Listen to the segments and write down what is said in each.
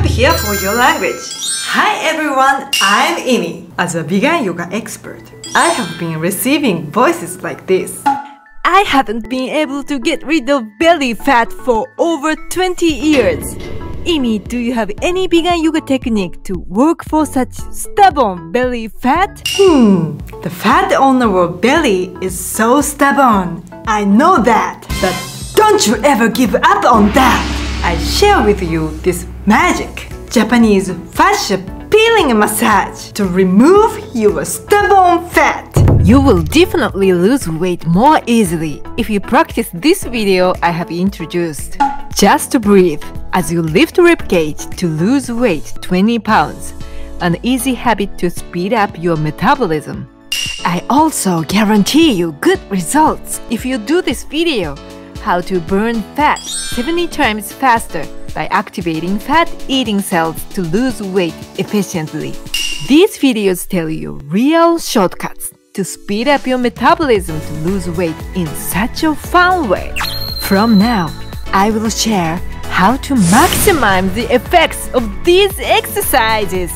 happy here for your language. Hi everyone, I'm Imi. As a Bigan yoga expert, I have been receiving voices like this. I haven't been able to get rid of belly fat for over 20 years. Imi, do you have any Bigan yoga technique to work for such stubborn belly fat? Hmm, the fat on our belly is so stubborn. I know that, but don't you ever give up on that. I share with you this magic Japanese fascia peeling massage to remove your stubborn fat. You will definitely lose weight more easily if you practice this video I have introduced. Just to breathe as you lift ribcage to lose weight 20 pounds, an easy habit to speed up your metabolism. I also guarantee you good results if you do this video, how to burn fat 70 times faster by activating fat-eating cells to lose weight efficiently. These videos tell you real shortcuts to speed up your metabolism to lose weight in such a fun way. From now, I will share how to maximize the effects of these exercises.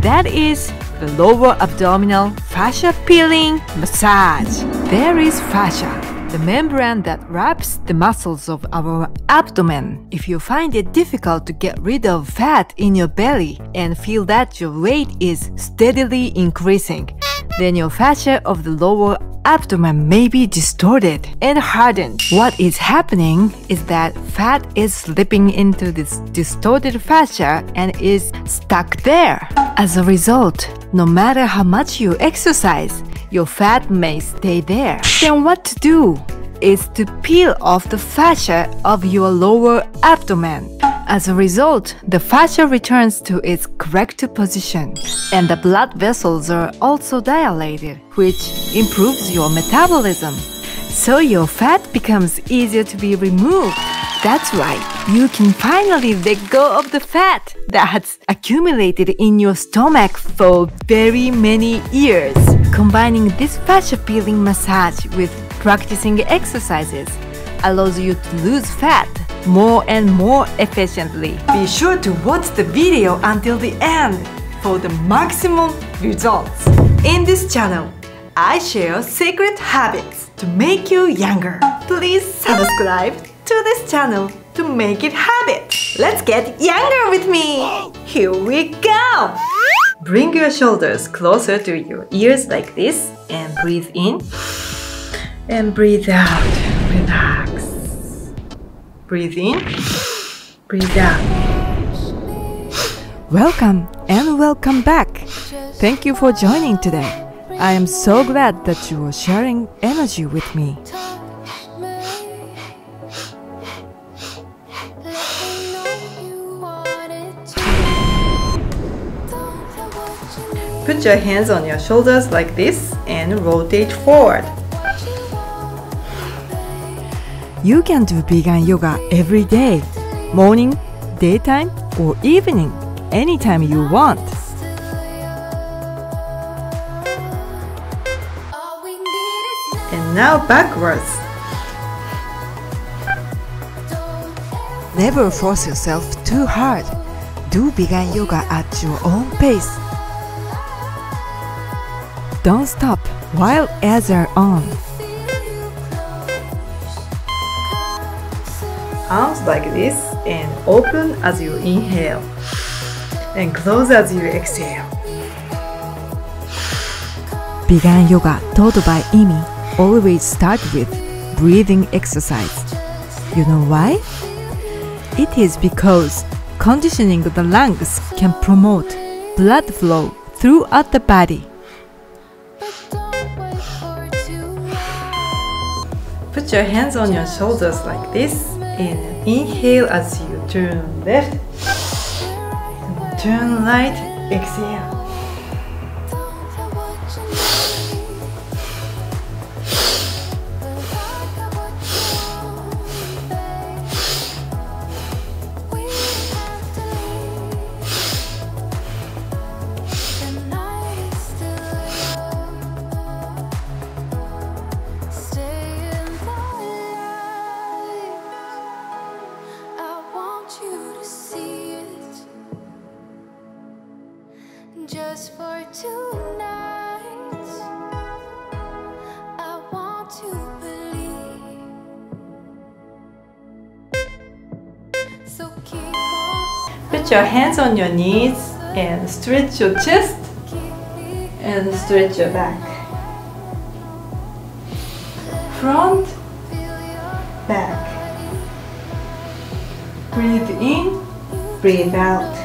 That is the lower abdominal fascia peeling massage. There is fascia, the membrane that wraps the muscles of our abdomen. If you find it difficult to get rid of fat in your belly and feel that your weight is steadily increasing, then your fascia of the lower abdomen may be distorted and hardened. What is happening is that fat is slipping into this distorted fascia and is stuck there. As a result, no matter how much you exercise, your fat may stay there. Then what to do is to peel off the fascia of your lower abdomen. As a result, the fascia returns to its correct position, and the blood vessels are also dilated, which improves your metabolism. So your fat becomes easier to be removed. That's right, you can finally let go of the fat that's accumulated in your stomach for very many years. Combining this fascia peeling massage with practicing exercises allows you to lose fat more and more efficiently. Be sure to watch the video until the end for the maximum results. In this channel, I share secret habits to make you younger. Please subscribe to this channel to make it habit. Let's get younger with me. Here we go. Bring your shoulders closer to your ears like this and breathe in and breathe out. Relax. Breathe in, breathe out. Welcome and welcome back. Thank you for joining today. I am so glad that you are sharing energy with me. Put your hands on your shoulders like this and rotate forward. You can do Bigan yoga every day, morning, daytime, or evening, anytime you want. And now backwards. Never force yourself too hard. Do Bigan yoga at your own pace. Don't stop while ads are on. Arms like this and open as you inhale and close as you exhale. Bigan yoga taught by Imi always start with breathing exercise. You know why? It is because conditioning the lungs can promote blood flow throughout the body. Put your hands on your shoulders like this and inhale as you turn left turn right, exhale. Put your hands on your knees and stretch your chest and stretch your back. Front, back. Breathe in, breathe out.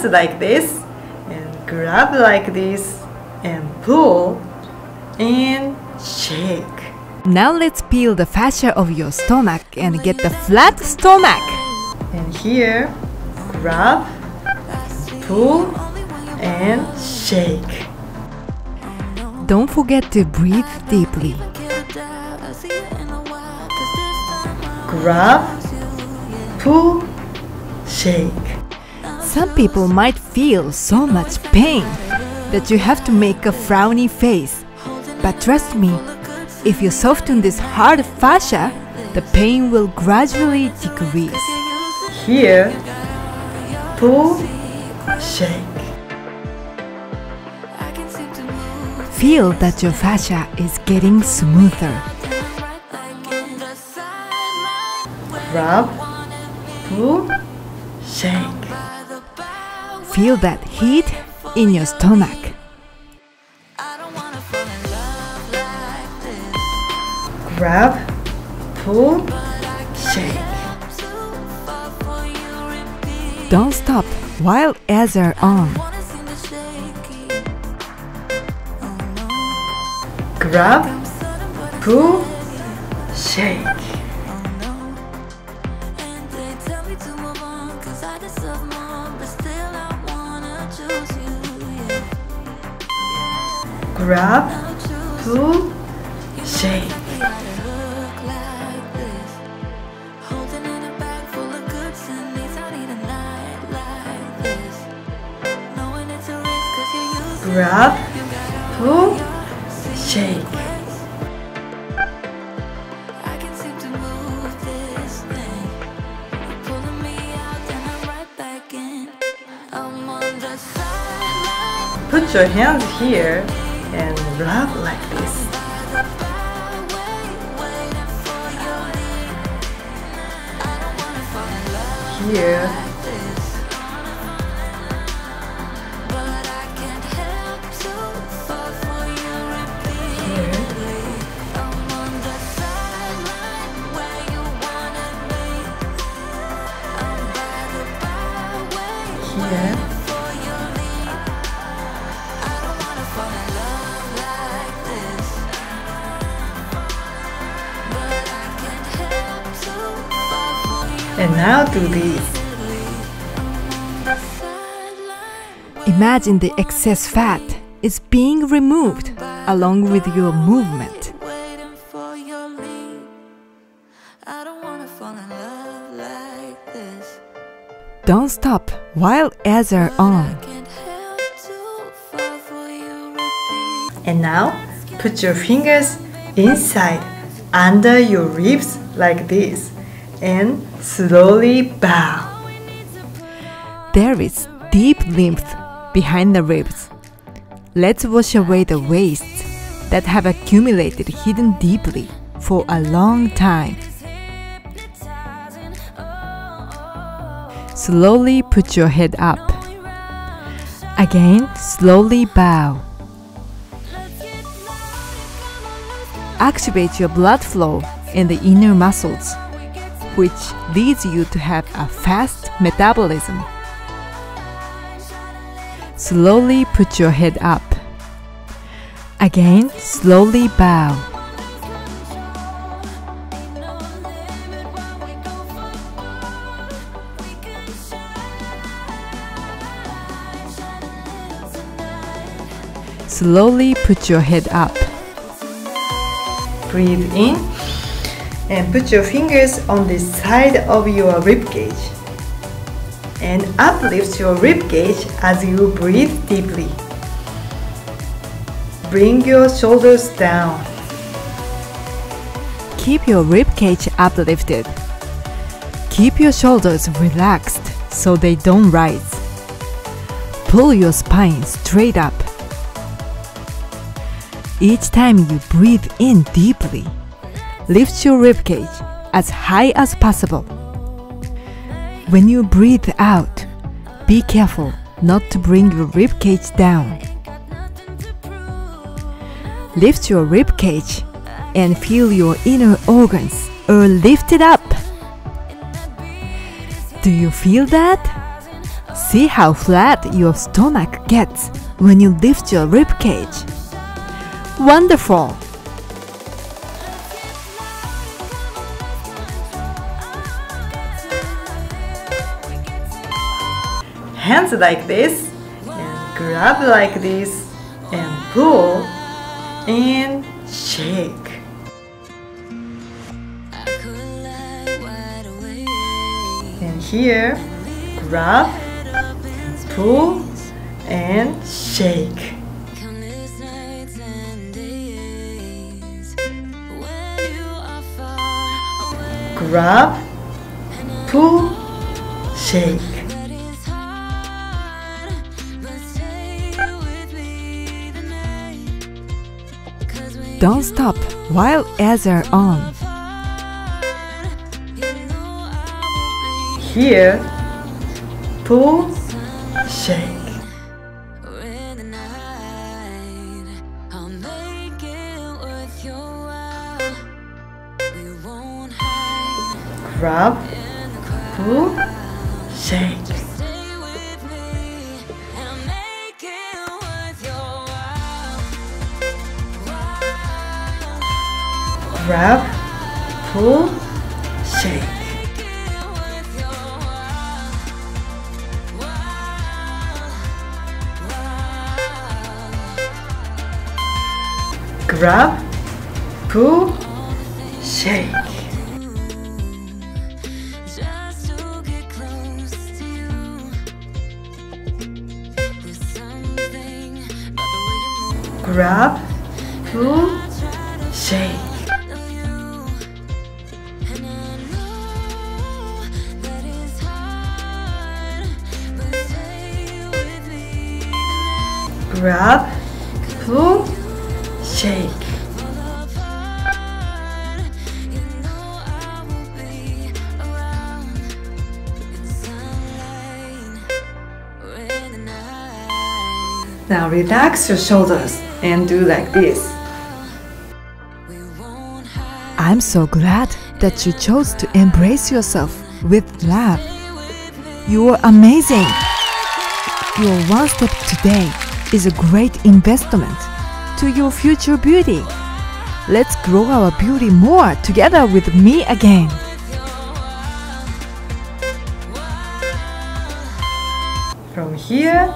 Hands like this and grab like this and pull and shake. Now let's peel the fascia of your stomach and get the flat stomach. And here, grab, pull and shake. Don't forget to breathe deeply. Grab, pull, shake. Some people might feel so much pain that you have to make a frowny face. But trust me, if you soften this hard fascia, the pain will gradually decrease. Here, pull, shake. Feel that your fascia is getting smoother. Grab, pull, shake. Feel that heat in your stomach. Grab, pull, shake. Don't stop while ads are on. Grab, pull, shake. Grab, pull, shake. Grab, pull, shake. Put your hands here rub like this. Here, and now do this. Imagine the excess fat is being removed along with your movement. Waiting for your lead. I don't wanna fall in love like this. Don't stop while ads are on. Can't help to fall for you, repeat. And now put your fingers inside under your ribs like this and slowly bow. There is deep lymph behind the ribs. Let's wash away the wastes that have accumulated hidden deeply for a long time. Slowly put your head up. Again, slowly bow. Activate your blood flow in the inner muscles, which leads you to have a fast metabolism. Slowly put your head up. Again, slowly bow. Slowly put your head up. Breathe in And put your fingers on the side of your rib cage. And uplift your rib cage as you breathe deeply. Bring your shoulders down. Keep your rib cage uplifted. Keep your shoulders relaxed so they don't rise. Pull your spine straight up. Each time you breathe in deeply, lift your rib cage as high as possible. When you breathe out, be careful not to bring your rib cage down. Lift your rib cage and feel your inner organs are lifted up. Do you feel that? See how flat your stomach gets when you lift your rib cage. Wonderful! Hands like this, and grab like this, and pull, and shake. And here, grab, pull, and shake. Grab, pull, shake. Don't stop while ads are on. Here, pull, shake. in the night. Grab, pull, shake. Grab, pull, shake. Just to get in pull, shake. Now relax your shoulders and do like this. I'm so glad that you chose to embrace yourself with love. You are amazing. You are one step today is a great investment to your future beauty. Let's grow our beauty more together with me again. From here,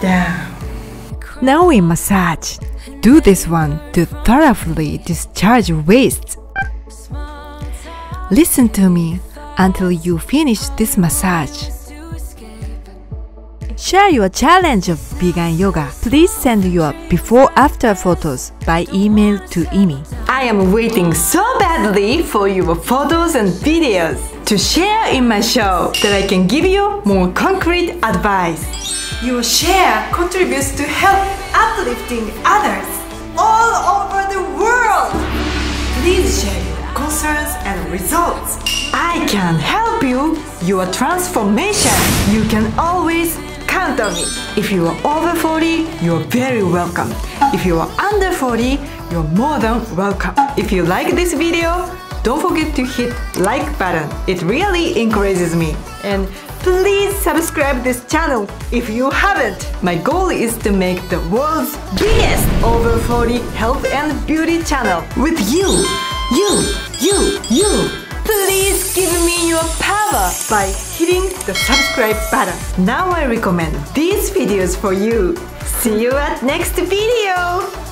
down. Now we massage. Do this one to thoroughly discharge waste. Listen to me until you finish this massage. Share your challenge of Bigan yoga. Please send your before after photos by email to Imi. I am waiting so badly for your photos and videos to share in my show that I can give you more concrete advice. Your share contributes to help uplifting others all over the world. Please share your concerns and results. I can help you your transformation. You can always count on me. If you are over 40, you're very welcome. If you are under 40, you're more than welcome. If you like this video, don't forget to hit like button. It really encourages me. And please subscribe this channel if you haven't. My goal is to make the world's biggest over 40 health and beauty channel with you. You, you, you. Please give me your power by hitting the subscribe button. Now I recommend these videos for you. See you at next video.